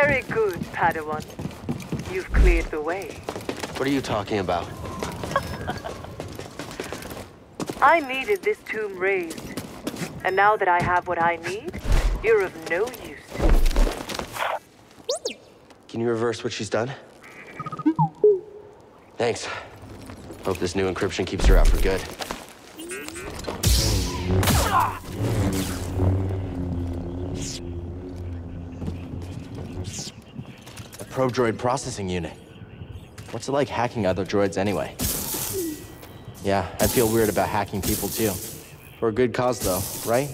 Very good, Padawan. You've cleared the way. What are you talking about? I needed this tomb raised. And now that I have what I need, you're of no use to me. Can you reverse what she's done? Thanks. Hope this new encryption keeps her out for good. A probe droid processing unit. What's it like hacking other droids anyway? Yeah, I feel weird about hacking people too. For a good cause though, right?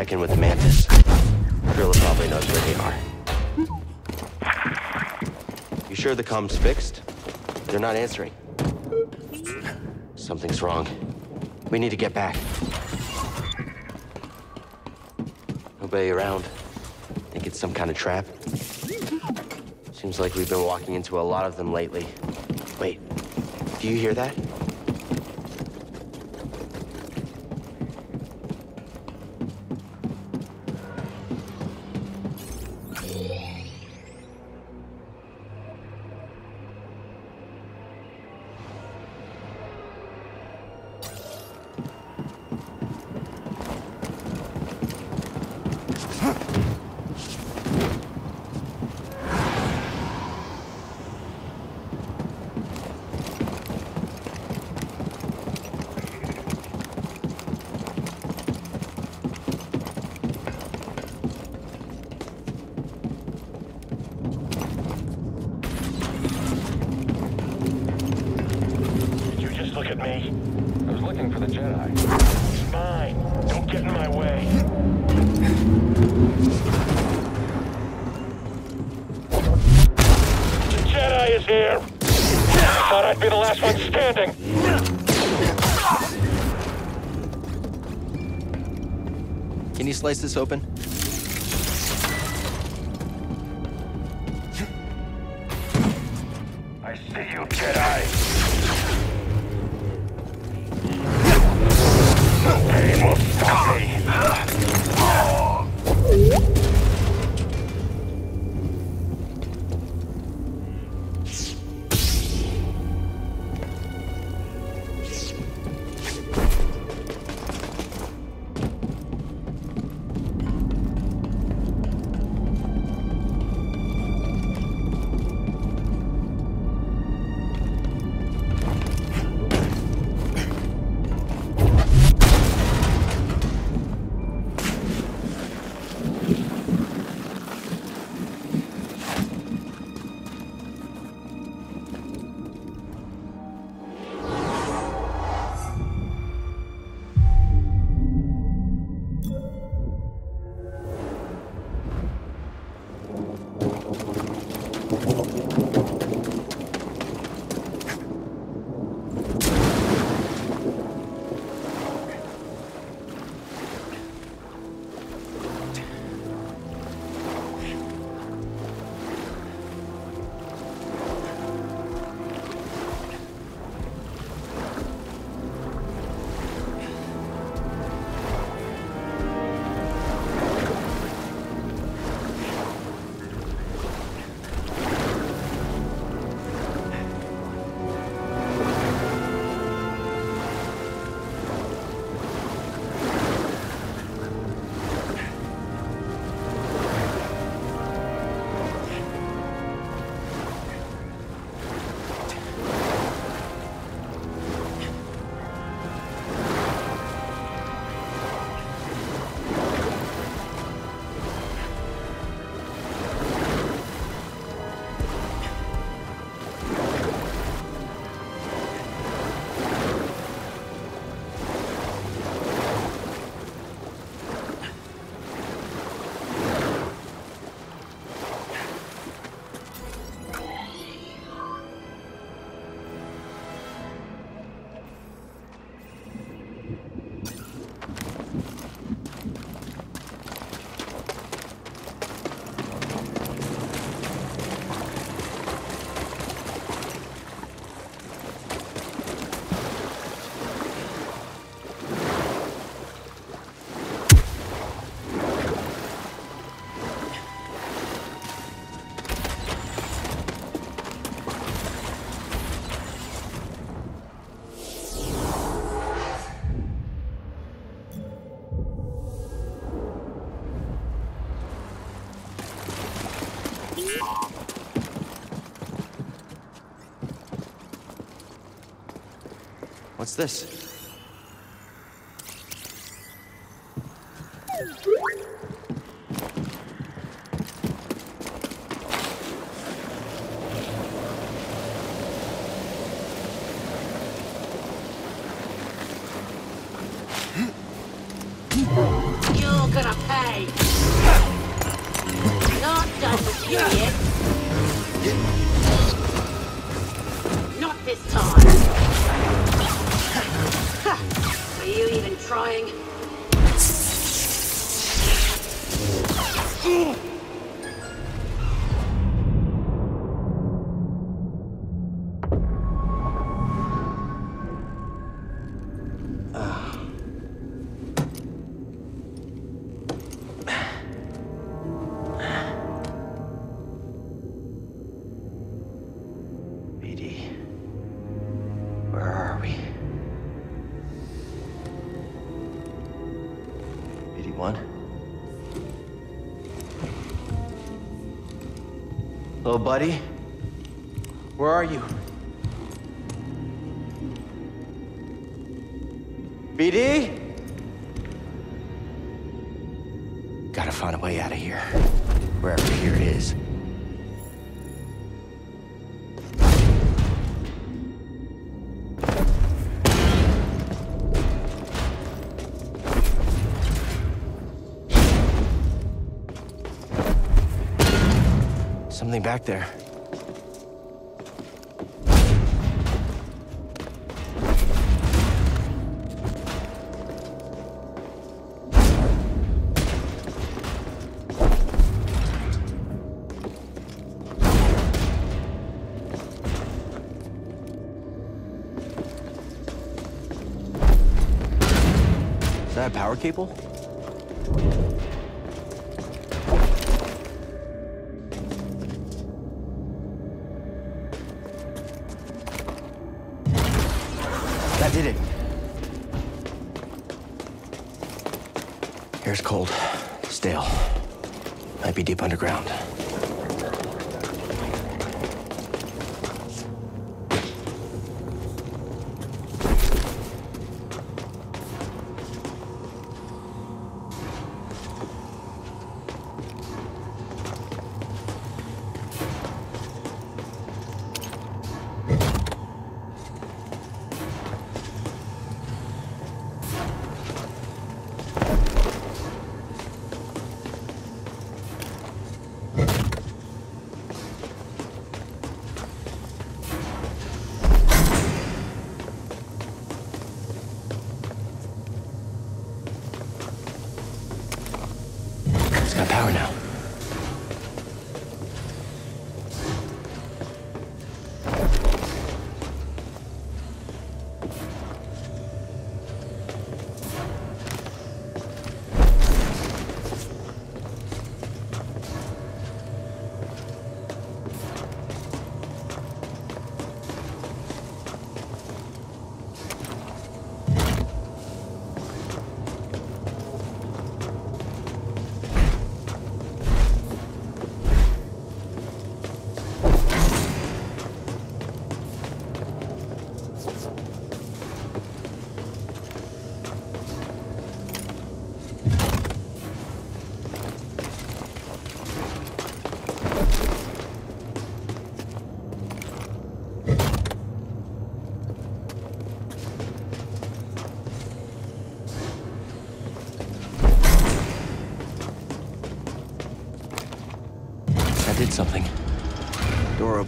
Check in with the Mantis. Drilla probably knows where they are. You sure the comm's fixed? They're not answering. Something's wrong. We need to get back. Nobody around. Think it's some kind of trap? Seems like we've been walking into a lot of them lately. Wait, do you hear that? You slice this open? This? Not this time. Are you even trying? Something back there. Is that a power cable? Did it. Air's cold, stale. Might be deep underground.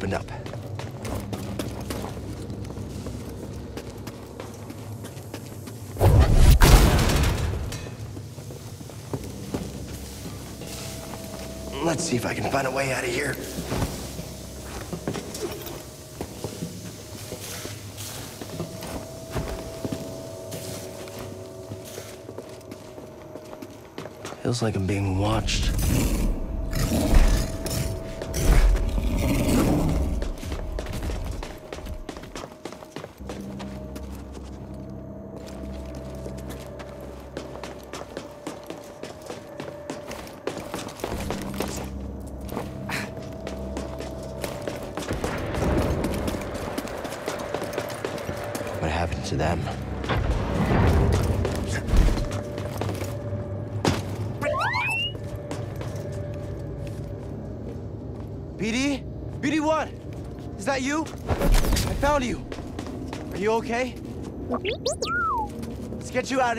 Opened up. Let's see if I can find a way out of here. Feels like I'm being watched.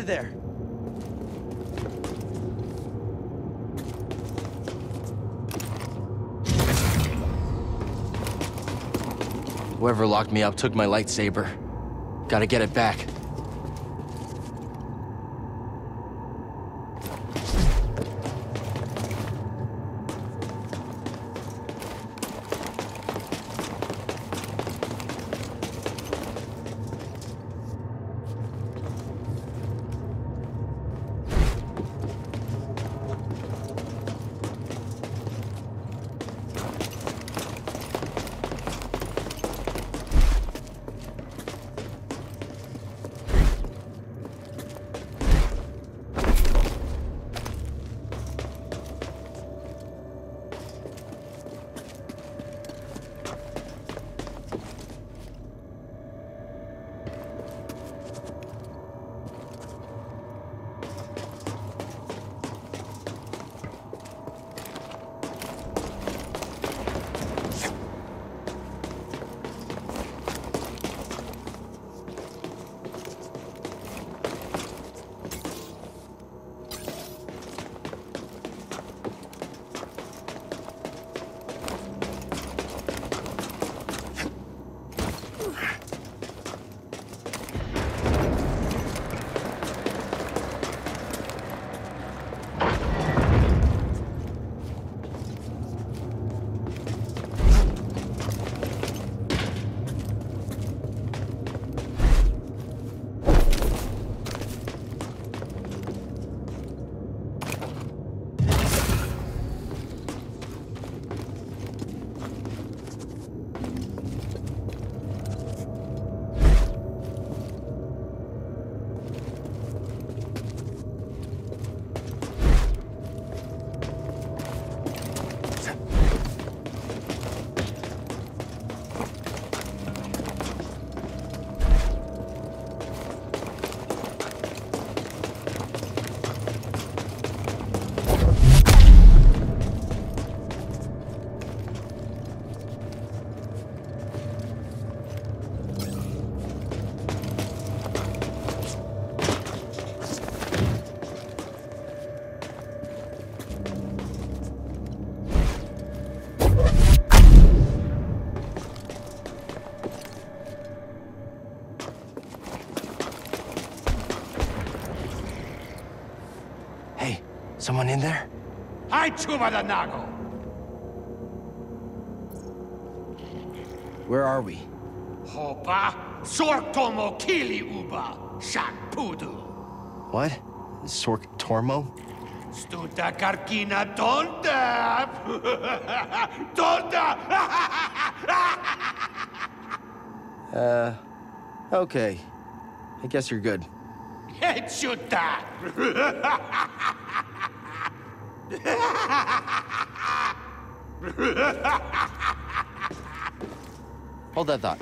Of there. Whoever locked me up took my lightsaber. Gotta get it back. Someone in there? Hai Chuba the Nago! Where are we? Hopa, Sortomo Kili Uba, Shak Pudu. What? Sorc Tormo? Stuta Karkina Tonta! Tonta! Uh, okay. I guess you're good. Hechuta! Hold that thought.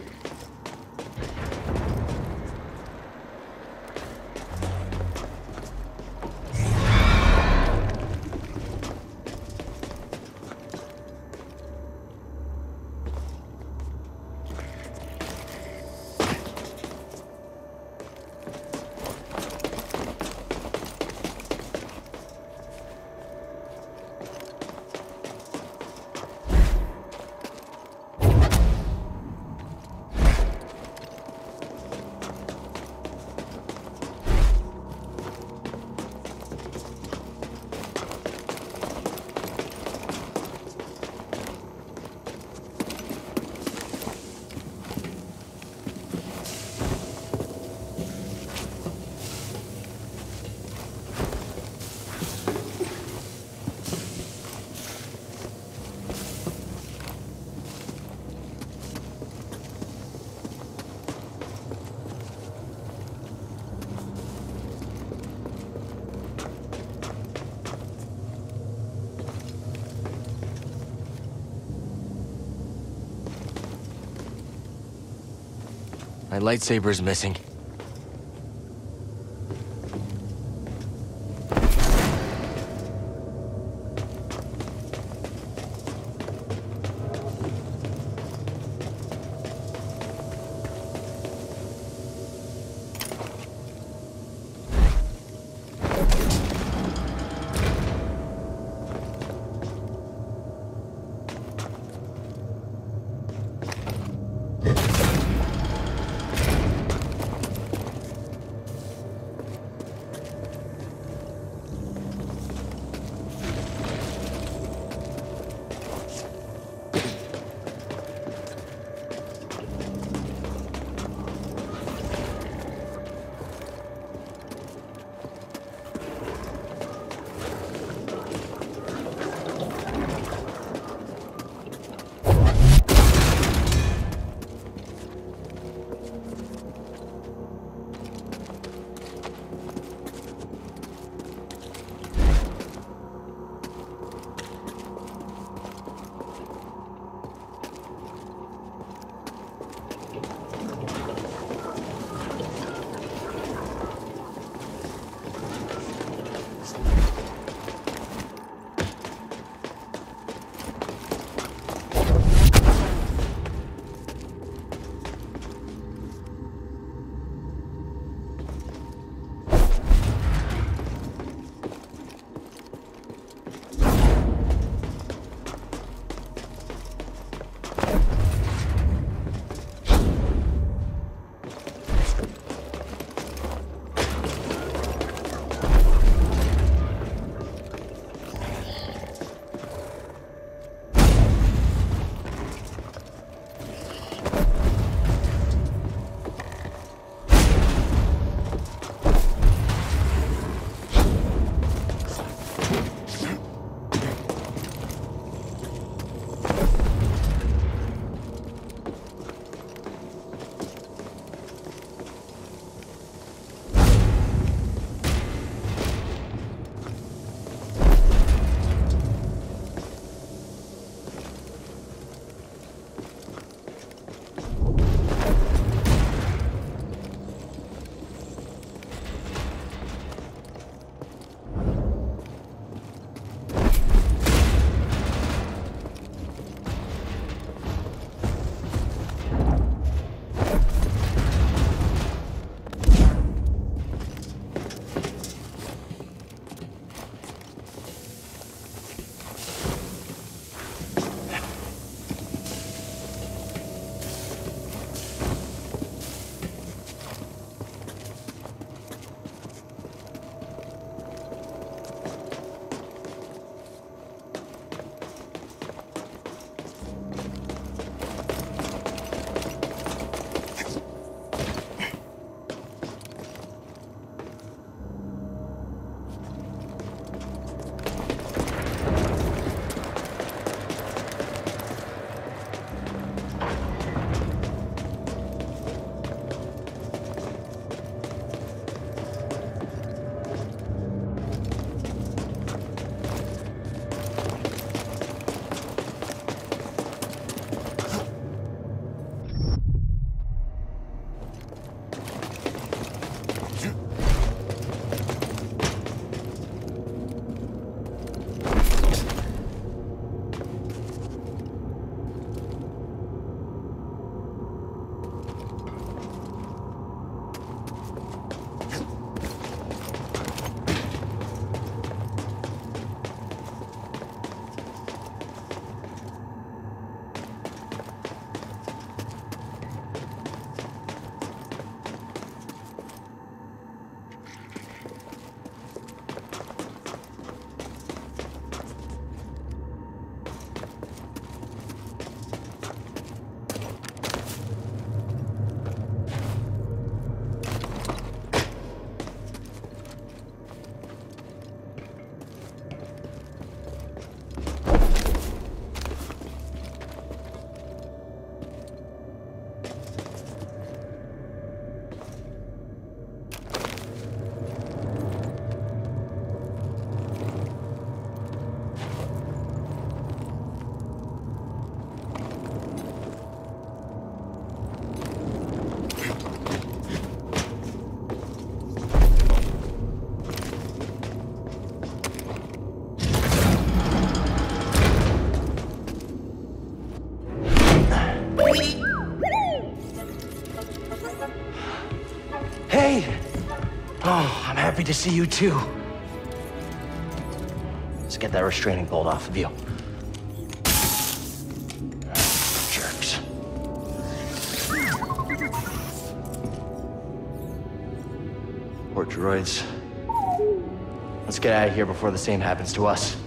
My lightsaber's missing. Happy to see you too. Let's get that restraining bolt off of you. Jerks. Poor droids. Let's get out of here before the same happens to us.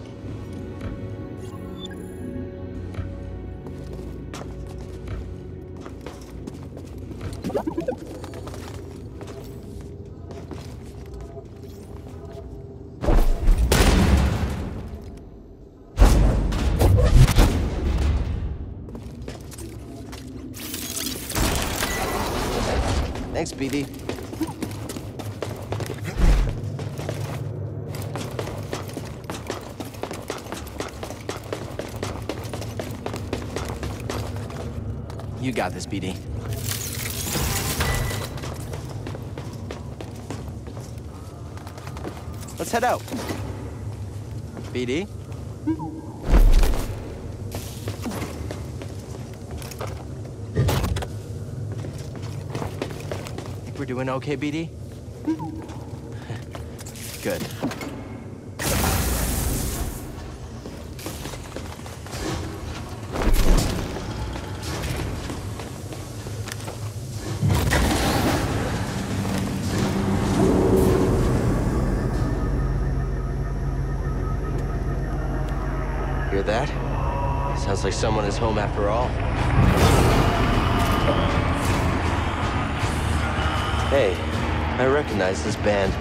Let's head out. BD? Think we're doing okay, BD? Good. Like someone is home after all. Hey, I recognize this band.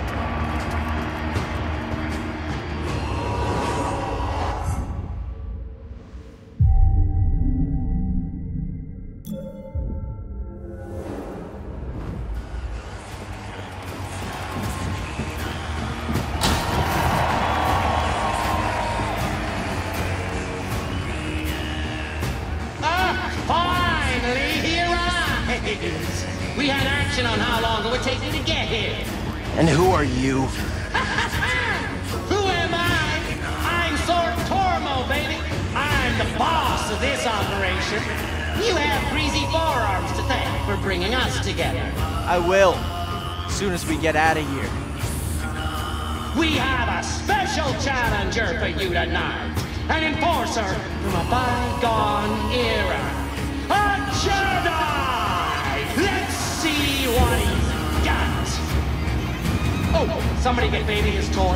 Somebody get baby his toy.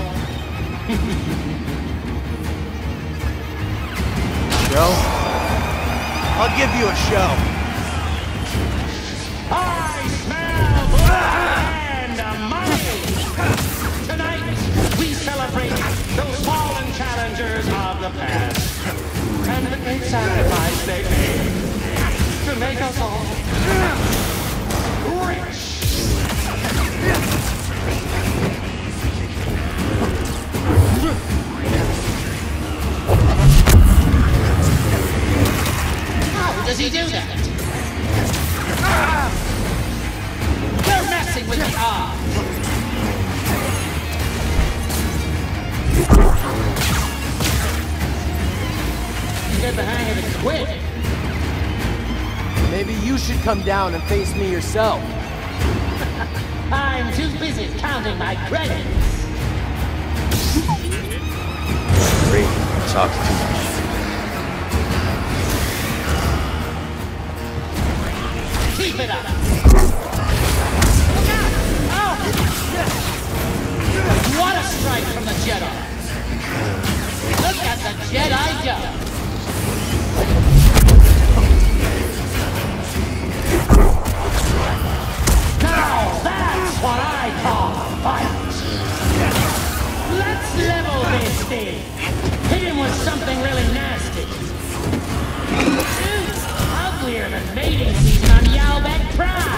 Joe? I'll give you a show. I smell blood and money! Tonight, we celebrate those fallen challengers of the past. And the great sacrifice they made to make us all rich. Does he do that? They're messing with the odds. You get the hang of it quick. Maybe you should come down and face me yourself. I'm too busy counting my credits. Great. Talk too much. Keep it up. Oh! What a strike from the Jedi. Look at the Jedi go. Now that's what I call fight. Let's level this thing. Hit him with something really nasty. Uglier than mating season on Yalbek Prime.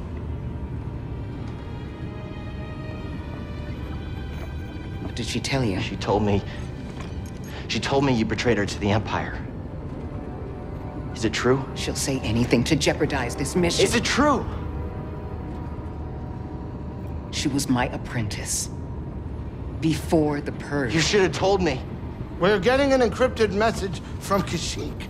What did she tell you? She told me. She told me you betrayed her to the Empire. Is it true? She'll say anything to jeopardize this mission. Is it true? She was my apprentice. Before the Purge. You should have told me. We're getting an encrypted message from Kashyyyk.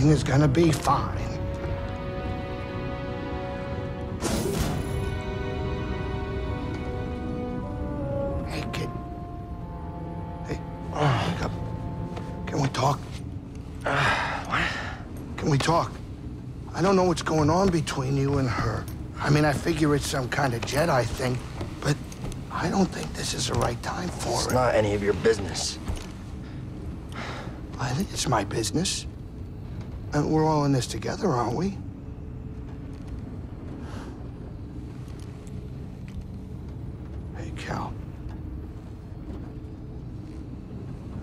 Everything is gonna be fine. Hey, kid. Hey, wake up. Can we talk? Uh, what? Can we talk? I don't know what's going on between you and her. I mean, I figure it's some kind of Jedi thing, but I don't think this is the right time for It's it. It's not any of your business. I think it's my business. And we're all in this together, aren't we? Hey, Cal.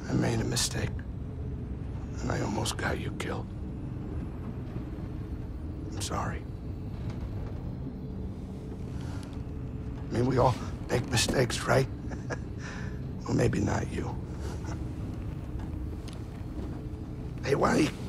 I made a mistake. And I almost got you killed. I'm sorry. I mean, we all make mistakes, right? well, maybe not you. Hey, why you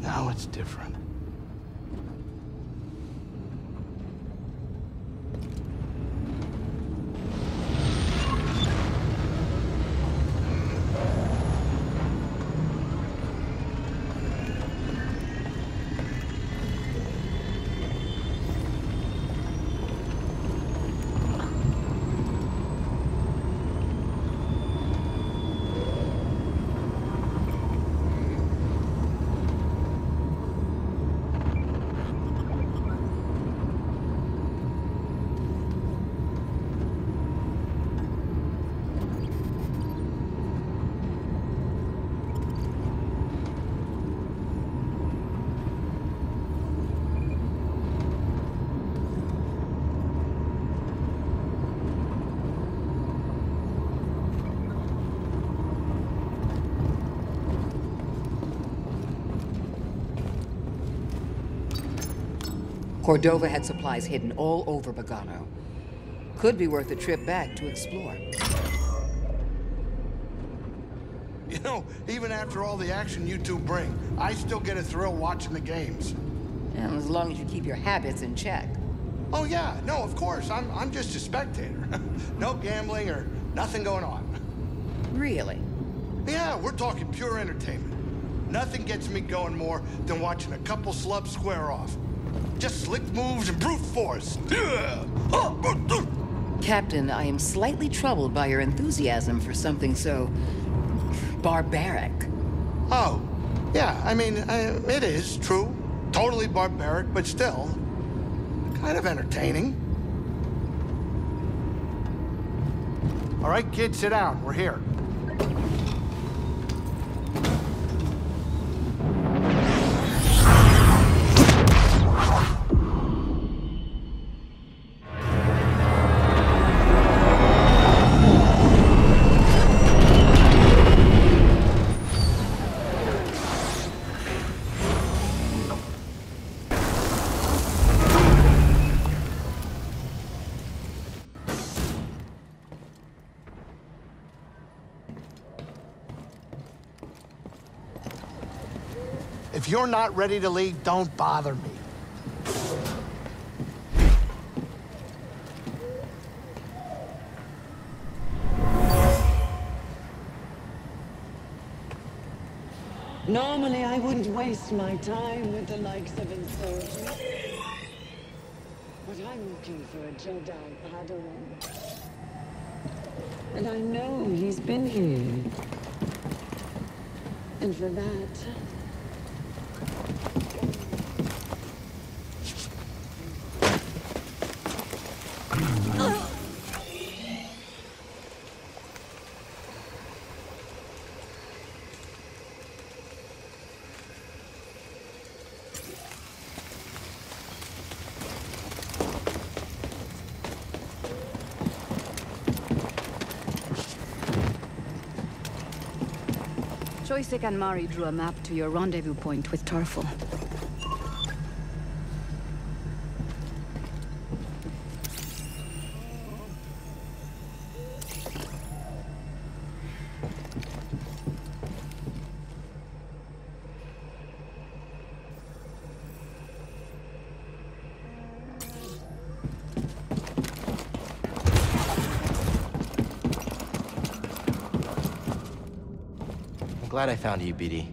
Now it's different. Cordova had supplies hidden all over Bogano. Could be worth a trip back to explore. You know, even after all the action you two bring, I still get a thrill watching the games. And as long as you keep your habits in check. Oh yeah, no, of course. I'm I'm just a spectator. no gambling or nothing going on. Really? Yeah, we're talking pure entertainment. Nothing gets me going more than watching a couple slubs square off. Just slick moves and brute force. Yeah. Captain, I am slightly troubled by your enthusiasm for something so... barbaric. Oh, yeah, I mean, I, it is true. Totally barbaric, but still kind of entertaining. All right, kid, sit down. We're here. If you're not ready to leave, don't bother me. Normally, I wouldn't waste my time with the likes of insurgents. But I'm looking for a Jedi Padawan. And I know he's been here. And for that, Choyyssyk and Mari drew a map to your rendezvous point with Tarfful. Glad I found you, BD.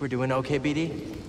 We're doing okay, BD?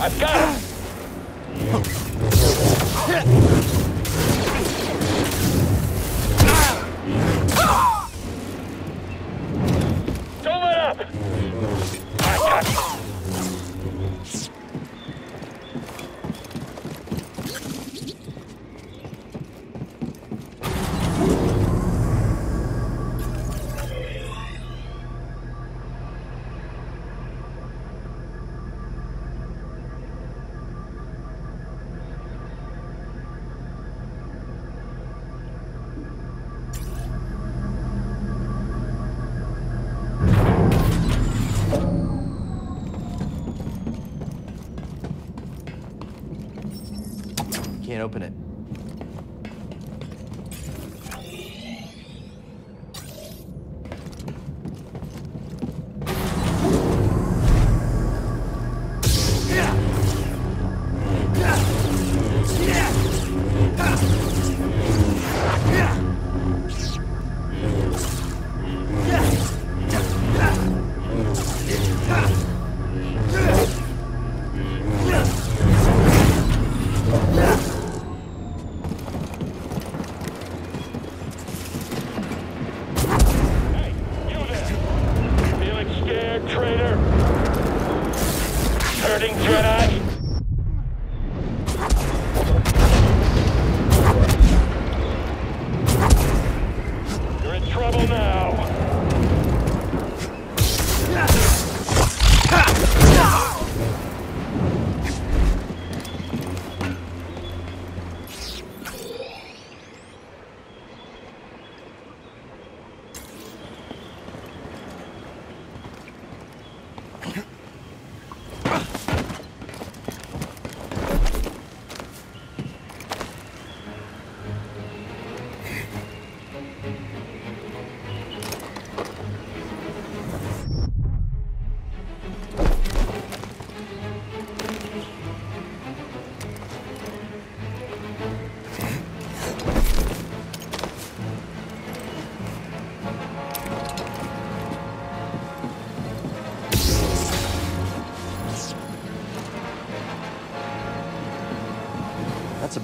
I've got him!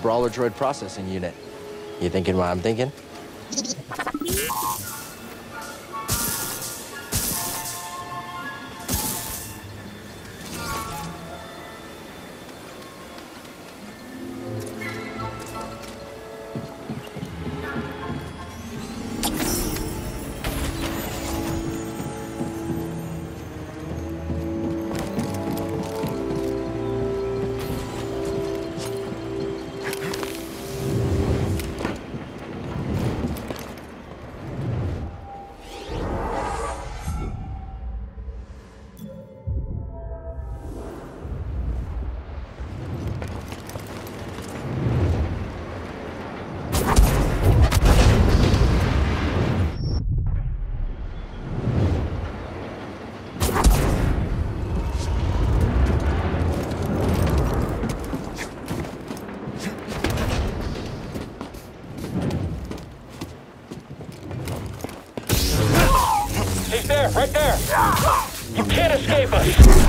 Brawler Droid Processing Unit. You thinking what I'm thinking? You can't escape us!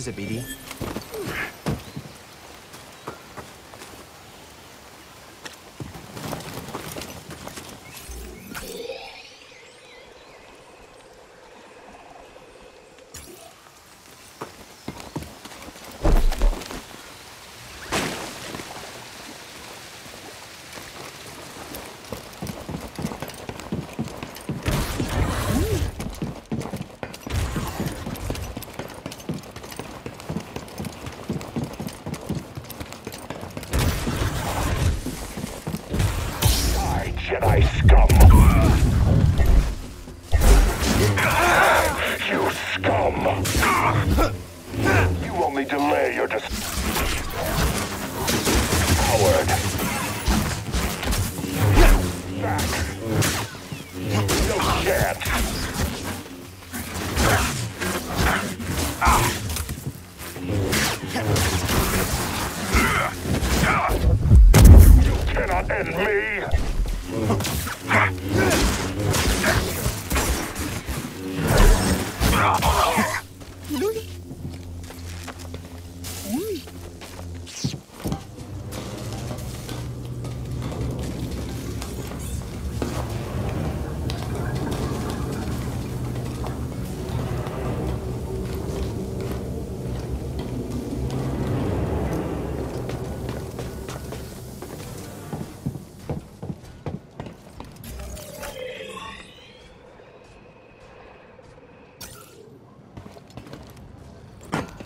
Is it, BD?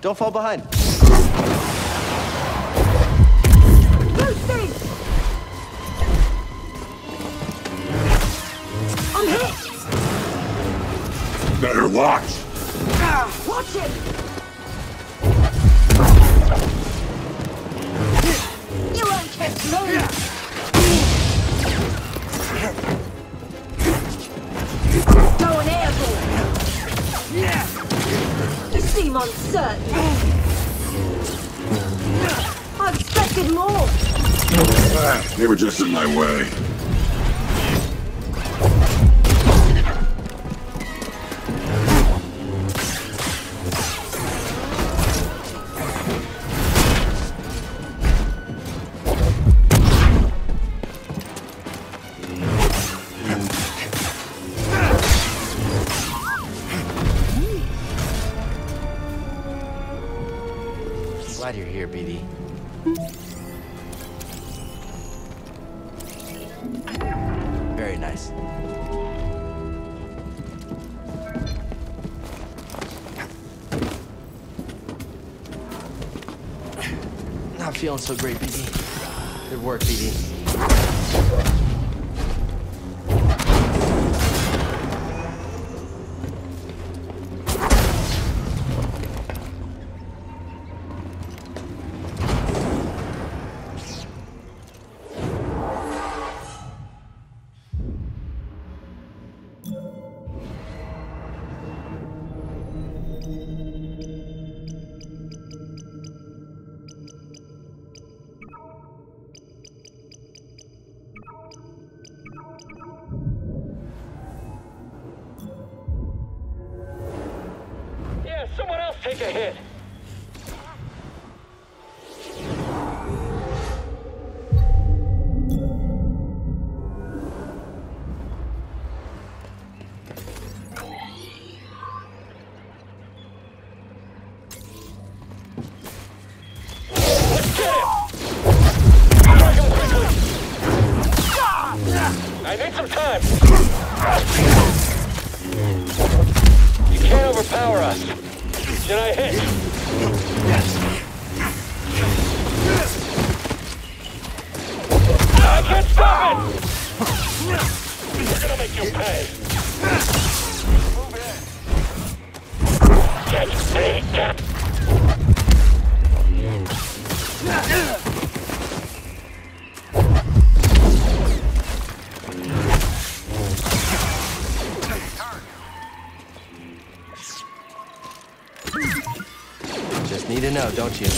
Don't fall behind. Lucy! I'm hit! Better watch! Seem uncertain. I expected more. They were just in my way. So great, BD. Good work, BD. Some time! You can't overpower us. Should I hit? I can't stop it! We're gonna make you pay. Get me down. know, don't you?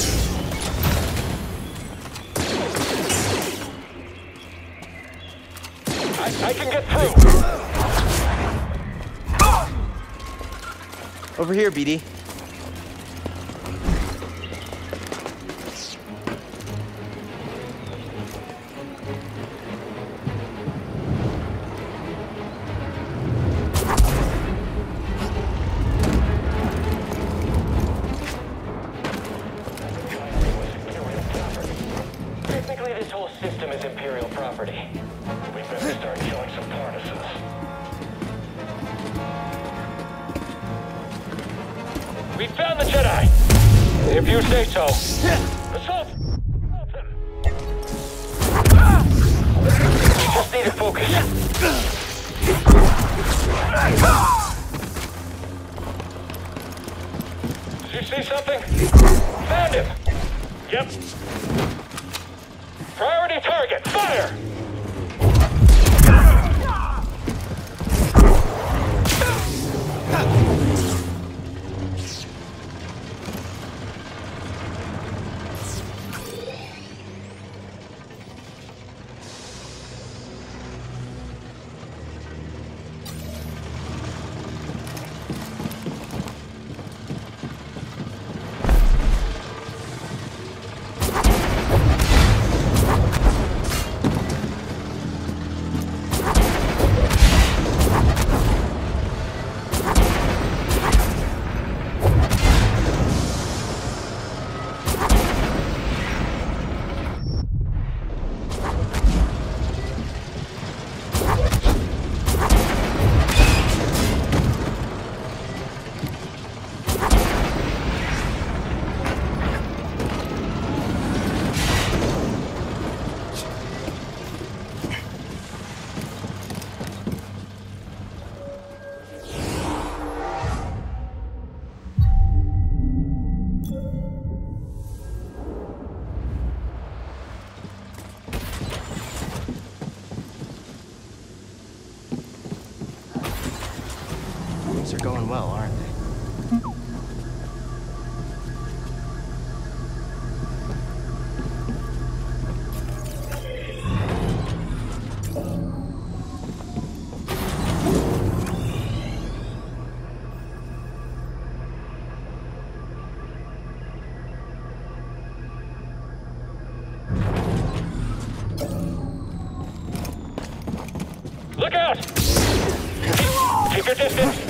I, I can get through! Over here, BD. Found! Yep. Priority target, fire! Ah! Get this, this.